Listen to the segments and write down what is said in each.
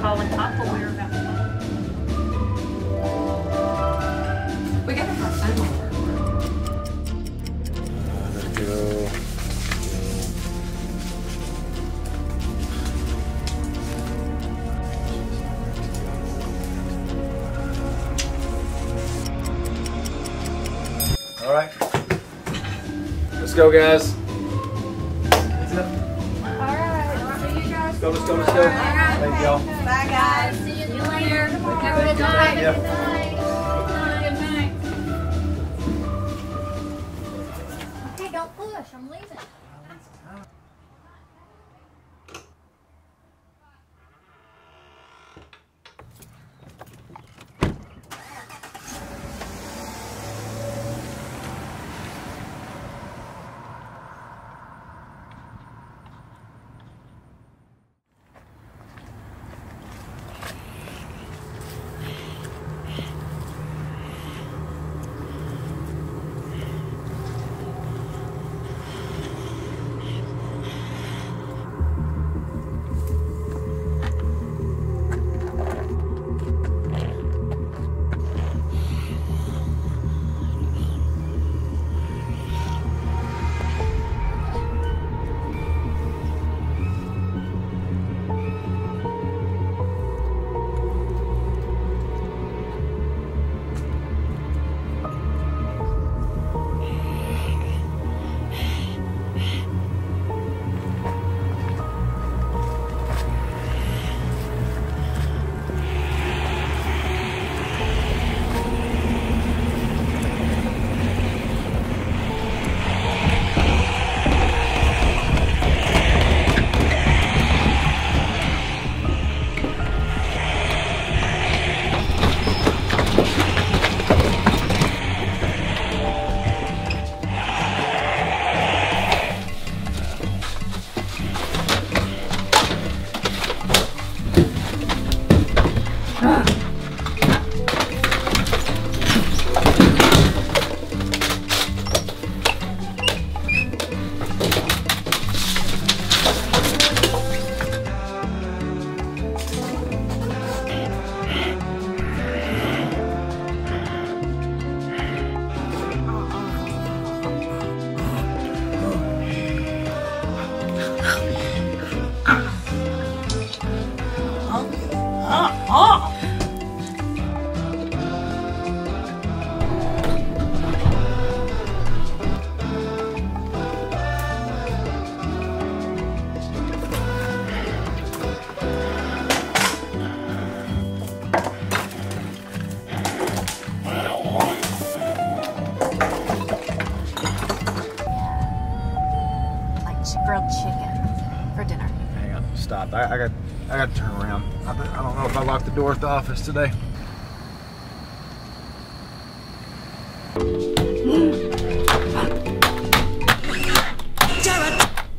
falling when we were about to We got to have fun Go. All right, let's go, guys. It. All right, see you guys. Let's go, let's go, let's go. Thank y'all. Bye guys. See you later. Have a good night. Yeah. Good night. Good night. Okay, don't push. I'm leaving. Grilled chicken for dinner. Hang on. Stop. I, I got. I got to turn around. I, I don't know if I locked the door at the office today.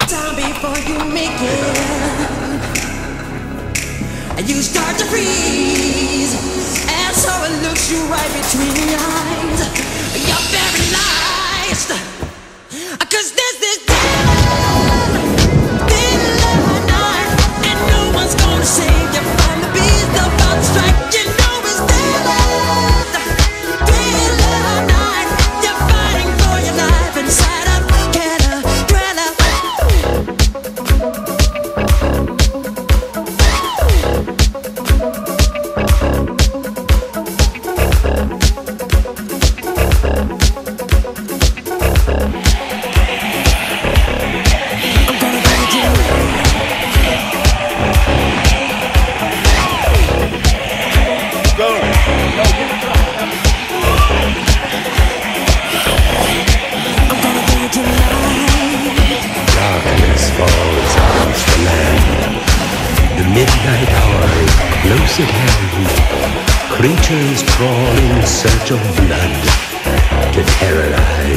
down before you make it. And you start to freeze. And so it looks you right between the eyes. You're paralyzed. Cause midnight hour close at hand. Creatures crawl in search of blood to terrorize